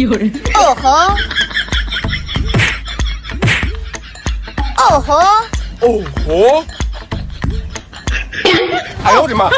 有人。哦吼。哦吼。哦吼，哎呦我的妈。